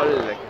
Olha aqui.